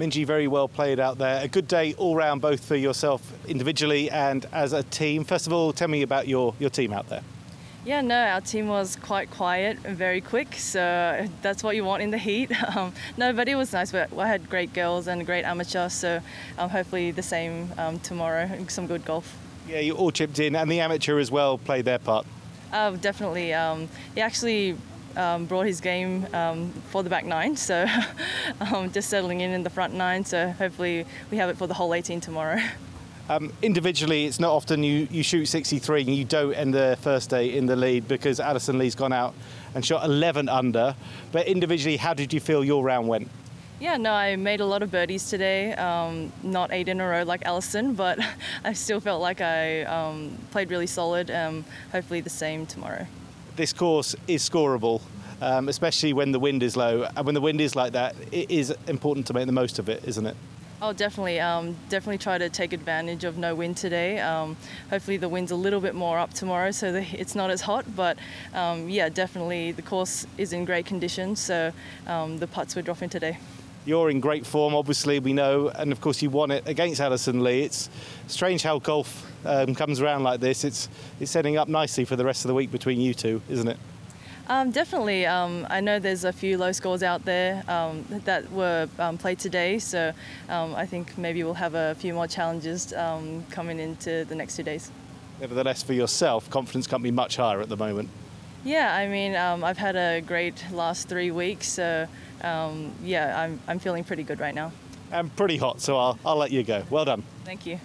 Minjee, very well played out there. A good day all round, both for yourself individually and as a team. First of all, tell me about your, your team out there. Yeah, no, our team was quite quiet and very quick, so that's what you want in the heat. Um, no, but it was nice. We had great girls and great amateur, so um, hopefully the same um, tomorrow. Some good golf. Yeah, you all chipped in, and the amateur as well played their part. Uh, definitely. Um, he actually um, brought his game um, for the back nine, so um, just settling in in the front nine. So hopefully we have it for the whole 18 tomorrow. Um, individually, it's not often you, you shoot 63 and you don't end the first day in the lead because Alison Lee's gone out and shot 11 under. But individually, how did you feel your round went? Yeah, no, I made a lot of birdies today. Um, not eight in a row like Alison, but I still felt like I um, played really solid. Um, hopefully, the same tomorrow this course is scoreable, um, especially when the wind is low. And when the wind is like that, it is important to make the most of it, isn't it? Oh, definitely. Um, definitely try to take advantage of no wind today. Um, hopefully, the wind's a little bit more up tomorrow, so it's not as hot. But um, yeah, definitely the course is in great condition, so um, the putts were dropping today. You're in great form, obviously, we know, and of course, you won it against Alison Lee. It's strange how golf um, comes around like this. It's, it's setting up nicely for the rest of the week between you two, isn't it? Um, definitely. Um, I know there's a few low scores out there um, that were um, played today, so um, I think maybe we'll have a few more challenges um, coming into the next two days. Nevertheless, for yourself, confidence can't be much higher at the moment. Yeah, I mean, um, I've had a great last three weeks, so um, yeah, I'm, I'm feeling pretty good right now. I'm pretty hot, so I'll, I'll let you go. Well done. Thank you.